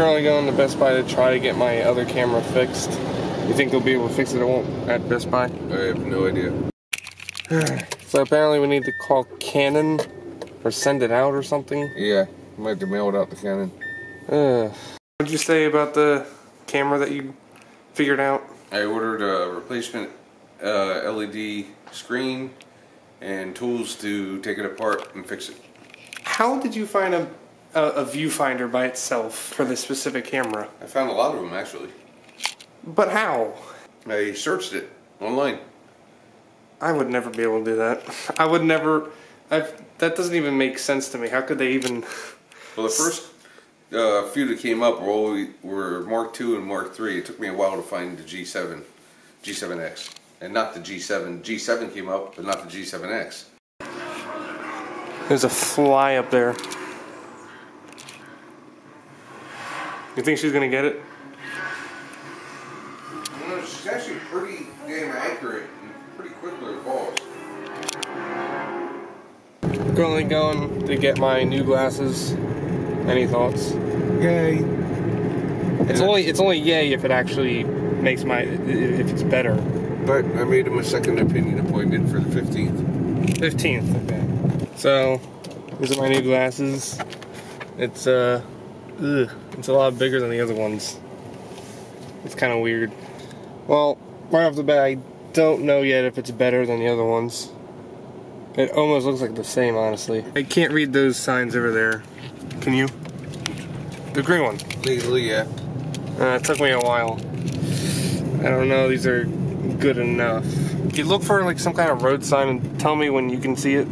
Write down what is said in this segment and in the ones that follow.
currently going to Best Buy to try to get my other camera fixed. You think they'll be able to fix it at Best Buy? I have no idea. so apparently we need to call Canon or send it out or something. Yeah, we might have to mail it out to Canon. What did you say about the camera that you figured out? I ordered a replacement uh, LED screen and tools to take it apart and fix it. How did you find a, a, a viewfinder by itself for this specific camera? I found a lot of them actually. But how? I searched it online. I would never be able to do that. I would never. I've, that doesn't even make sense to me. How could they even? Well, the first uh, few that came up were, all, were Mark II and Mark III. It took me a while to find the G7, G7X, and not the G7. G7 came up, but not the G7X. There's a fly up there. You think she's gonna get it? know, she's actually pretty damn accurate and pretty quick with her balls. Currently going to get my new glasses. Any thoughts? Yay. It's only it's only yay if it actually makes my if it's better. But I made him a second opinion appointment for the 15th. 15th, okay. So, these are my new glasses. It's uh ugh, it's a lot bigger than the other ones. It's kind of weird. Well, right off the bat, I don't know yet if it's better than the other ones. It almost looks like the same, honestly. I can't read those signs over there. Can you? The green one. Legally, yeah. Uh, it took me a while. I don't know, these are good enough. You look for like some kind of road sign and tell me when you can see it.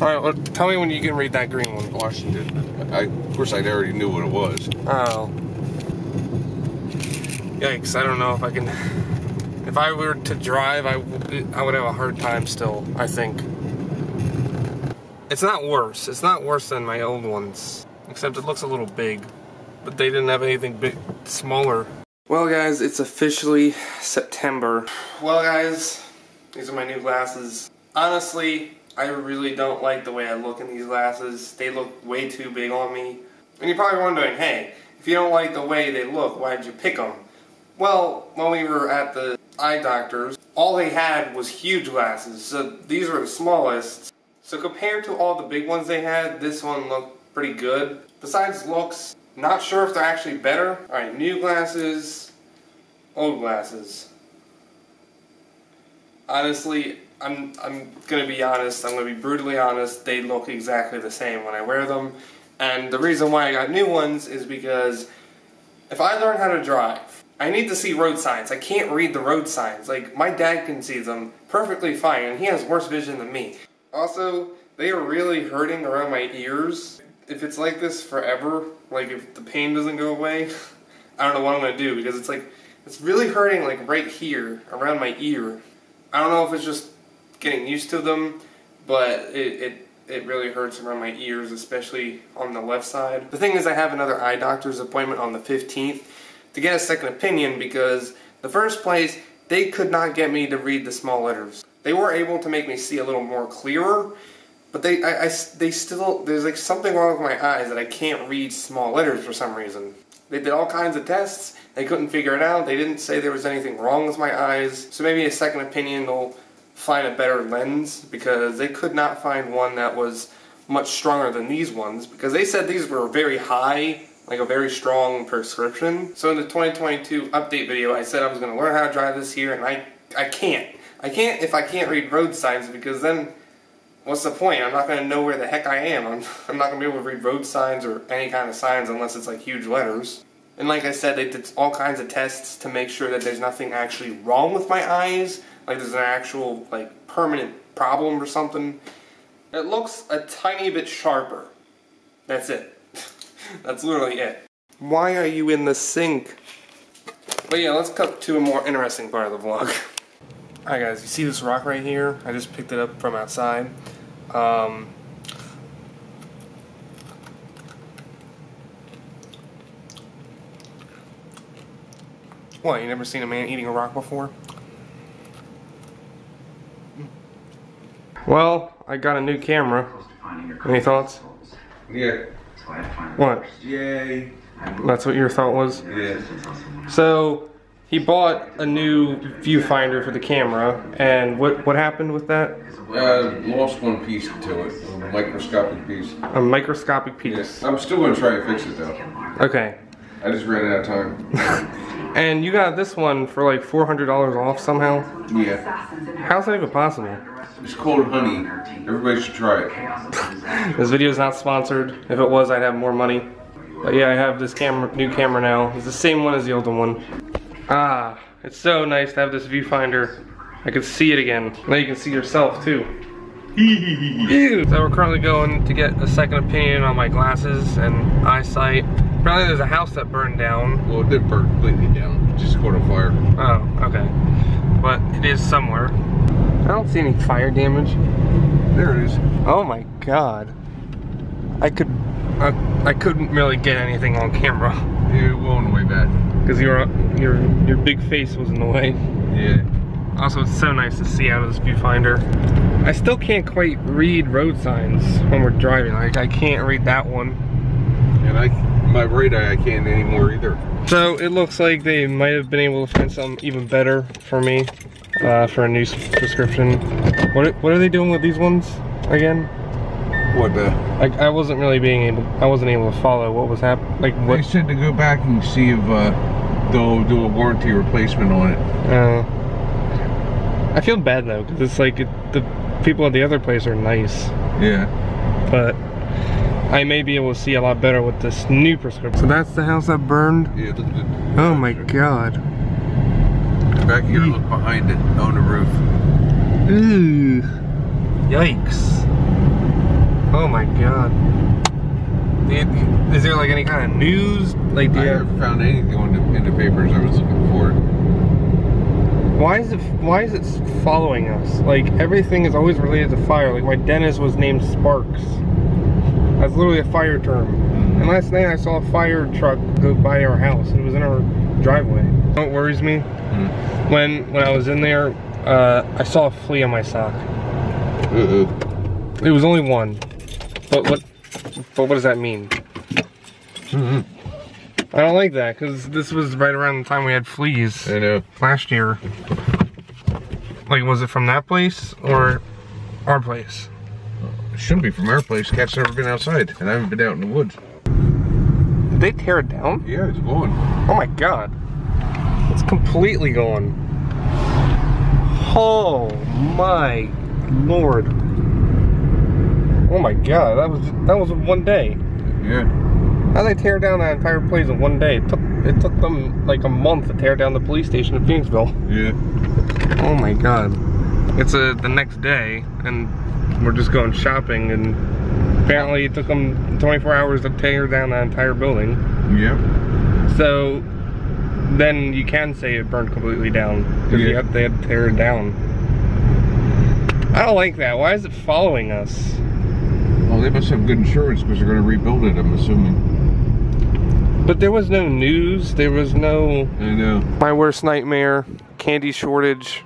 Alright, well, tell me when you can read that green one. Washington. I, of course, I already knew what it was. Oh. Yikes, I don't know if I can... If I were to drive, I, I would have a hard time still, I think. It's not worse. It's not worse than my old ones. Except it looks a little big. But they didn't have anything big, smaller. Well guys, it's officially September. Well guys, these are my new glasses. Honestly, I really don't like the way I look in these glasses. They look way too big on me. And you're probably wondering, hey, if you don't like the way they look, why did you pick them? Well, when we were at the eye doctors, all they had was huge glasses, so these were the smallest. So compared to all the big ones they had, this one looked pretty good. Besides looks, not sure if they're actually better. Alright, new glasses, old glasses. Honestly, I'm, I'm gonna be honest, I'm gonna be brutally honest, they look exactly the same when I wear them. And the reason why I got new ones is because if I learn how to drive, I need to see road signs. I can't read the road signs. Like, my dad can see them perfectly fine, and he has worse vision than me. Also, they are really hurting around my ears. If it's like this forever, like if the pain doesn't go away, I don't know what I'm gonna do because it's like, it's really hurting like right here, around my ear. I don't know if it's just getting used to them, but it, it it really hurts around my ears, especially on the left side. The thing is, I have another eye doctor's appointment on the 15th, to get a second opinion because the first place they could not get me to read the small letters. They were able to make me see a little more clearer, but they I, I, they still there's like something wrong with my eyes that I can't read small letters for some reason. They did all kinds of tests. They couldn't figure it out. They didn't say there was anything wrong with my eyes. So maybe a second opinion will find a better lens because they could not find one that was much stronger than these ones because they said these were very high like a very strong prescription. So in the 2022 update video, I said I was going to learn how to drive this here and I, I can't. I can't if I can't read road signs because then what's the point? I'm not going to know where the heck I am. I'm, I'm not going to be able to read road signs or any kind of signs unless it's like huge letters. And like I said, they did all kinds of tests to make sure that there's nothing actually wrong with my eyes. Like there's an actual like permanent problem or something. It looks a tiny bit sharper. That's it. That's literally it. Why are you in the sink? But yeah, let's cut to a more interesting part of the vlog. Alright guys, you see this rock right here? I just picked it up from outside. Um, what, you never seen a man eating a rock before? Well, I got a new camera. Any thoughts? Yeah. What? Yay. That's what your thought was? Yeah. So he bought a new viewfinder for the camera, and what what happened with that? Uh, lost one piece to it, a microscopic piece. A microscopic piece. I'm still gonna try and fix it though. Okay. I just ran out of time. And you got this one for like four hundred dollars off somehow. Yeah. How's that even possible? It's called honey. Everybody should try it. This video is not sponsored. If it was, I'd have more money. But yeah, I have this camera, new camera now. It's the same one as the older one. Ah, it's so nice to have this viewfinder. I can see it again. Now you can see yourself too. So we're currently going to get a second opinion on my glasses and eyesight. Apparently there's a house that burned down. Well, it did burn completely down. It just caught on fire. Oh, okay. But it is somewhere. I don't see any fire damage. There it is. Oh my god. I could, I, I couldn't really get anything on camera Yeah, well on the way back. because your your your big face was in the way. Yeah. Also, it's so nice to see out of this viewfinder. I still can't quite read road signs when we're driving. Like I can't read that one. And I, my right eye, I can't anymore either. So it looks like they might have been able to find something even better for me uh, for a new s- prescription. What what are they doing with these ones again? What the? I, I wasn't really being able. I wasn't able to follow what was happening. Like They said to go back and see if uh, they'll do a warranty replacement on it. Uh, I feel bad though because it's like it, the people at the other place are nice, Yeah. but I may be able to see a lot better with this new prescription. So that's the house that burned. Yeah, look at Oh my god. Back here, look behind it, on the roof. Ooh. Yikes. Oh my god. Is there like any kind of news? Like, I you never have, found anything in the papers. I was looking for why is it why is it following us? Like everything is always related to fire. Like my dentist was named Sparks. That's literally a fire term. And mm-hmm. last night I saw a fire truck go by our house. It was in our driveway. What worries me? When when I was in there, uh, I saw a flea on my sock. Uh-uh. It was only one. But what but what does that mean? I don't like that because this was right around the time we had fleas I know. last year. Like, was it from that place or our place? It shouldn't be from our place. Cat's never been outside, and I haven't been out in the woods. Did they tear it down? Yeah, it's gone. Oh my god. It's completely gone. Oh my lord. Oh my god, that was that was one day. Yeah. How they tear down that entire place in one day? It took it took them like a month to tear down the police station in Phoenixville. Yeah. Oh my god. It's a, the next day and we're just going shopping and apparently it took them 24 hours to tear down that entire building. Yep. So then you can say it burned completely down because Yeah. they had to tear it down. I don't like that. Why is it following us? Well, they must have good insurance because they're going to rebuild it, I'm assuming. But there was no news. There was no I know. my worst nightmare, candy shortage.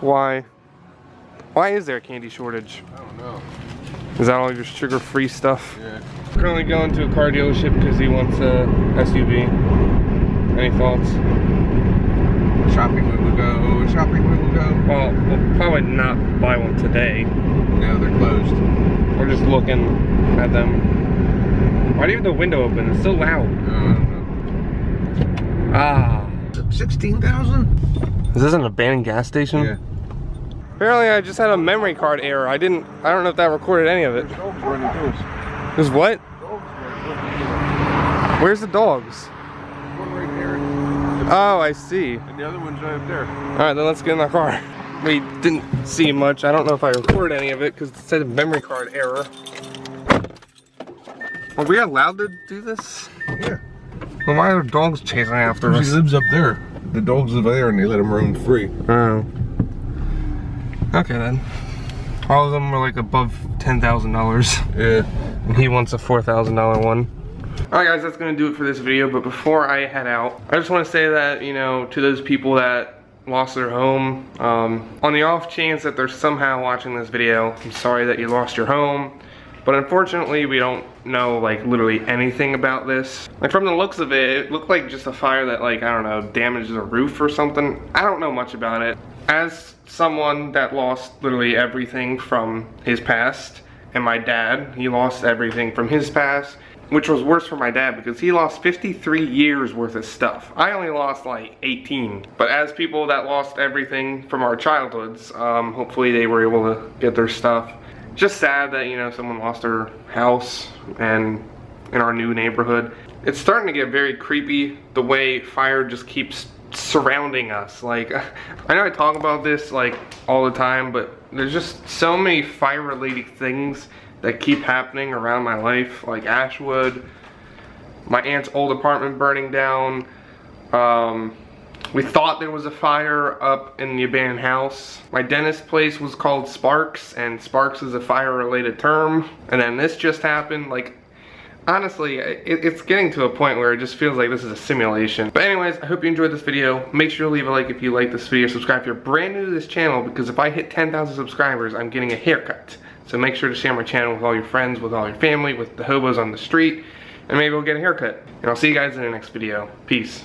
Why? Why is there a candy shortage? I don't know. Is that all your sugar-free stuff? Yeah. Currently going to a car dealership because he wants a SUV. Any thoughts? Shopping we will go. Shopping we will go. Well, we'll probably not buy one today. No, they're closed. We're just looking at them. Why do you have the window open? It's so loud. Uh, I Ah. don't know. 16,000? Is this an abandoned gas station? Yeah. Apparently I just had a memory card error. I didn't, I don't know if that recorded any of it. Dogs running to. There's what? Where's the dogs? One right there. Oh, I see. And the other one's right up there. All right, then let's get in the car. We didn't see much. I don't know if I recorded any of it because it said a memory card error. Are we allowed to do this? Yeah. Well, why are dogs chasing after He us? lives up there. The dogs live there and they let him roam free. Oh. Okay then. All of them were like above ten thousand dollars, Yeah. and he wants a four thousand dollar one. Alright guys, that's gonna do it for this video, but before I head out, I just wanna say that, you know, to those people that lost their home, um, on the off chance that they're somehow watching this video, I'm sorry that you lost your home. But unfortunately, we don't know like literally anything about this. Like from the looks of it, it looked like just a fire that like, I don't know, damaged the roof or something. I don't know much about it. As someone that lost literally everything from his past, and my dad, he lost everything from his past, which was worse for my dad because he lost 53 years worth of stuff. I only lost like 18. But as people that lost everything from our childhoods, um, hopefully they were able to get their stuff. Just sad that, you know, someone lost their house and in our new neighborhood. It's starting to get very creepy the way fire just keeps surrounding us. Like, I know I talk about this like all the time, but there's just so many fire related things that keep happening around my life, like Ashwood, my aunt's old apartment burning down. Um, we thought there was a fire up in the abandoned house. My dentist place was called Sparks, and Sparks is a fire-related term. And then this just happened. Like, honestly, it, it's getting to a point where it just feels like this is a simulation. But anyways, I hope you enjoyed this video. Make sure to leave a like if you like this video. Subscribe if you're brand new to this channel, because if I hit 10,000 subscribers, I'm getting a haircut. So make sure to share my channel with all your friends, with all your family, with the hobos on the street, and maybe we'll get a haircut. And I'll see you guys in the next video. Peace.